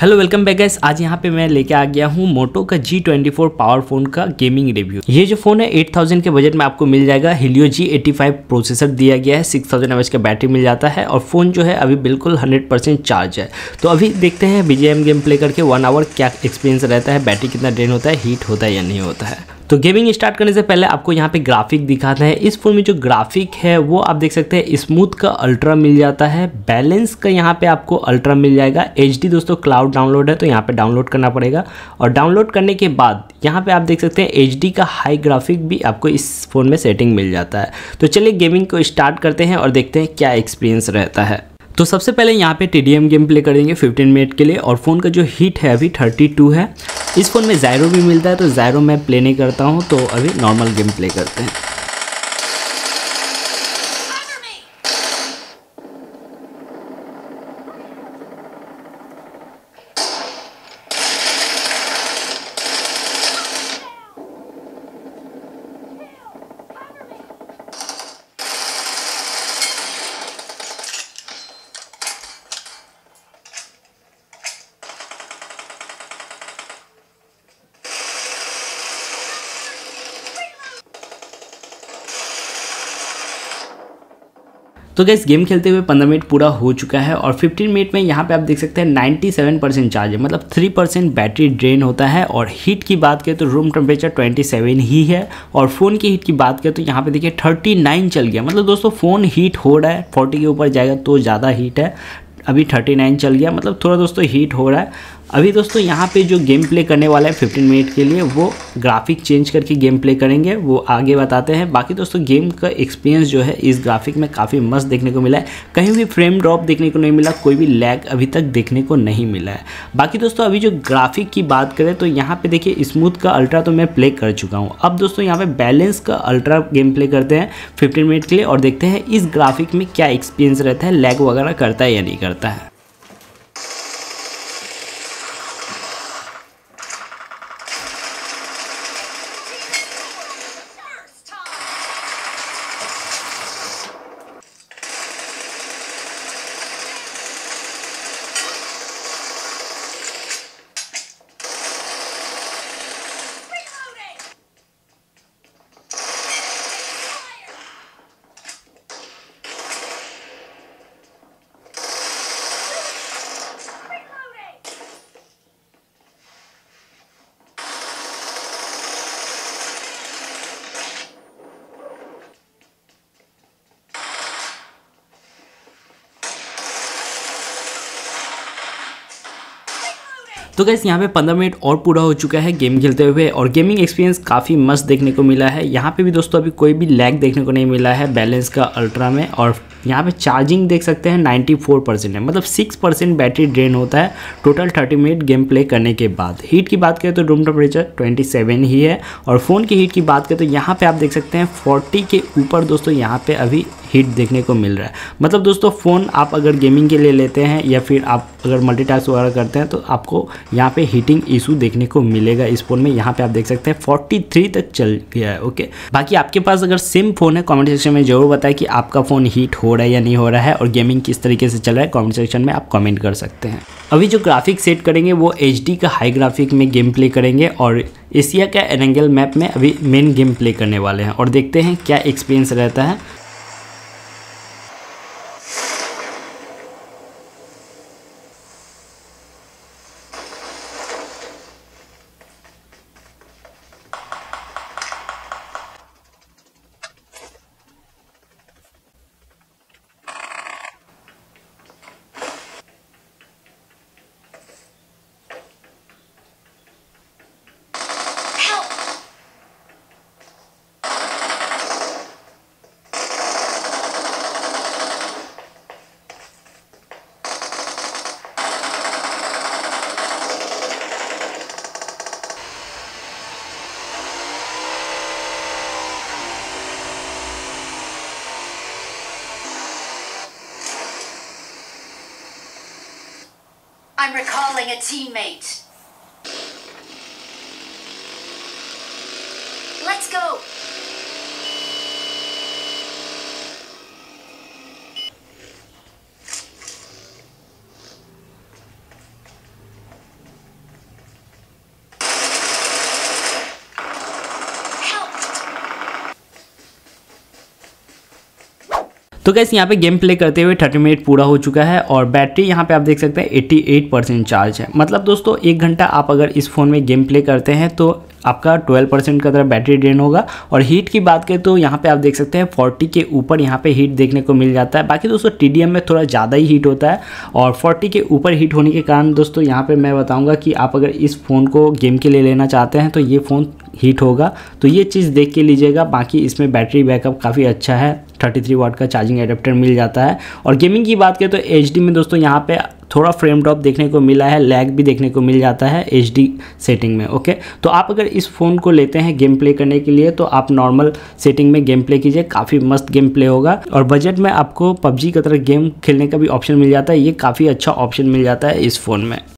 Hello welcome back gas आज यहाँ पे मैं लेके आ गया हूँ मोटो का G twenty four power phone का गेमिंग रिव्यू ये जो फ़ोन है 8000 के बजट में आपको मिल जाएगा। Helio G eighty five processor दिया गया है। 6000 थाउज़ेंड का बैटरी मिल जाता है और फ़ोन जो है, अभी बिल्कुल 100% चार्ज है। तो अभी देखते हैं बीजेएम गेम प्ले करके वन आवर क्या एक्सपीरियंस रहता है बैटरी कितना ड्रेन होता है हीट होता है या नहीं होता है। तो गेमिंग स्टार्ट करने से पहले आपको यहाँ पे ग्राफिक दिखाते हैं। इस फ़ोन में जो ग्राफिक है, वो आप देख सकते हैं स्मूथ का अल्ट्रा मिल जाता है। बैलेंस का यहाँ पे आपको अल्ट्रा मिल जाएगा। एचडी दोस्तों क्लाउड डाउनलोड है तो यहाँ पे डाउनलोड करना पड़ेगा। और डाउनलोड करने के बाद यहाँ पे आप देख सकते हैं एचडी का हाई ग्राफिक भी आपको इस फ़ोन में सेटिंग मिल जाता है। तो चलिए गेमिंग को स्टार्ट करते हैं और देखते हैं क्या एक्सपीरियंस रहता है। तो सबसे पहले यहाँ पे टी गेम प्ले करेंगे 15 मिनट के लिए। और फ़ोन का जो हीट है, अभी 32 है। इस फ़ोन में ज़ायरो भी मिलता है तो ज़ायरो मैं प्ले नहीं करता हूँ तो अभी नॉर्मल गेम प्ले करते हैं। तो गैस गेम खेलते हुए पंद्रह मिनट पूरा हो चुका है और 15 मिनट में यहाँ पे आप देख सकते हैं 97 परसेंट चार्ज है। मतलब 3 परसेंट बैटरी ड्रेन होता है और हीट की बात करें तो रूम टेम्परेचर 27 ही है और फ़ोन की हीट की बात करें तो यहाँ पे देखिए 39 चल गया। मतलब दोस्तों फ़ोन हीट हो रहा है 40 के ऊपर जाएगा तो ज़्यादा हीट है। अभी 39 चल गया। मतलब थोड़ा दोस्तों हीट हो रहा है। अभी दोस्तों यहाँ पे जो गेम प्ले करने वाला है 15 मिनट के लिए, वो ग्राफिक चेंज करके गेम प्ले करेंगे, वो आगे बताते हैं। बाकी दोस्तों गेम का एक्सपीरियंस जो है, इस ग्राफिक में काफ़ी मस्त देखने को मिला है। कहीं भी फ्रेम ड्रॉप देखने को नहीं मिला, कोई भी लैग अभी तक देखने को नहीं मिला है। बाकी दोस्तों अभी जो ग्राफिक की बात करें तो यहाँ पर देखिए स्मूथ का अल्ट्रा तो मैं प्ले कर चुका हूँ। अब दोस्तों यहाँ पर बैलेंस का अल्ट्रा गेम प्ले करते हैं फिफ्टीन मिनट के लिए और देखते हैं इस ग्राफिक में क्या एक्सपीरियंस रहता है लैग वगैरह करता है या नहीं करता है। तो गैस यहाँ पे पंद्रह मिनट और पूरा हो चुका है गेम खेलते हुए और गेमिंग एक्सपीरियंस काफ़ी मस्त देखने को मिला है। यहाँ पे भी दोस्तों, अभी कोई भी लैग देखने को नहीं मिला है बैलेंस का अल्ट्रा में और यहाँ पे चार्जिंग देख सकते हैं 94 परसेंट है। मतलब 6 परसेंट बैटरी ड्रेन होता है टोटल 30 मिनट गेम प्ले करने के बाद। हीट की बात करें तो रूम टेम्परेचर 27 ही है और फ़ोन की हीट की बात करें तो यहाँ पे आप देख सकते हैं 40 के ऊपर दोस्तों, यहाँ पे अभी हीट देखने को मिल रहा है। मतलब दोस्तों फ़ोन आप अगर गेमिंग के लिए लेते हैं या फिर आप अगर मल्टीटास्क वगैरह करते हैं तो आपको यहाँ पे हीटिंग इशू देखने को मिलेगा इस फ़ोन में। यहाँ पे आप देख सकते हैं 43 तक चल गया है ओके बाकी आपके पास अगर सिम फ़ोन है कमेंट सेक्शन में ज़रूर बताएँ कि आपका फ़ोन हीट हो रहा है या नहीं हो रहा है और गेमिंग किस तरीके से चल रहा है कॉमेंट सेक्शन में आप कॉमेंट कर सकते हैं। अभी जो ग्राफिक सेट करेंगे, वो एचडी का हाई ग्राफिक में गेम प्ले करेंगे और एशिया का एरेंगल मैप में अभी मेन गेम प्ले करने वाले हैं। और देखते हैं क्या एक्सपीरियंस रहता है। I'm recalling a teammate. Let's go. तो कैसे यहाँ पे गेम प्ले करते हुए थर्टी मिनट पूरा हो चुका है और बैटरी यहाँ पे आप देख सकते हैं एट्टी एट परसेंट चार्ज है। मतलब दोस्तों, एक घंटा आप अगर इस फ़ोन में गेम प्ले करते हैं तो आपका 12 परसेंट का तरह बैटरी ड्रेन होगा। और हीट की बात करें तो यहाँ पे आप देख सकते हैं 40 के ऊपर यहाँ पे हीट देखने को मिल जाता है। बाकी दोस्तों टीडीएम में थोड़ा ज़्यादा ही हीट होता है और 40 के ऊपर हीट होने के कारण दोस्तों, यहाँ पे मैं बताऊँगा कि आप अगर इस फ़ोन को गेम के लिए लेना चाहते हैं तो ये फ़ोन हीट होगा। तो ये चीज़ देख के लीजिएगा, बाकी इसमें बैटरी बैकअप काफ़ी अच्छा है। 33 वाट का चार्जिंग एडेप्टर मिल जाता है। और गेमिंग की बात करें तो एचडी में दोस्तों यहाँ पे थोड़ा फ्रेम ड्रॉप देखने को मिला है लैग भी देखने को मिल जाता है एचडी सेटिंग में ओके तो आप अगर इस फ़ोन को लेते हैं गेम प्ले करने के लिए तो आप नॉर्मल सेटिंग में गेम प्ले कीजिए, काफ़ी मस्त गेम प्ले होगा। और बजट में आपको पबजी की तरह गेम खेलने का भी ऑप्शन मिल जाता है, ये काफ़ी अच्छा ऑप्शन मिल जाता है इस फ़ोन में।